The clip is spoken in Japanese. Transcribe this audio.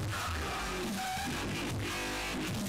Let's go.